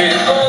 La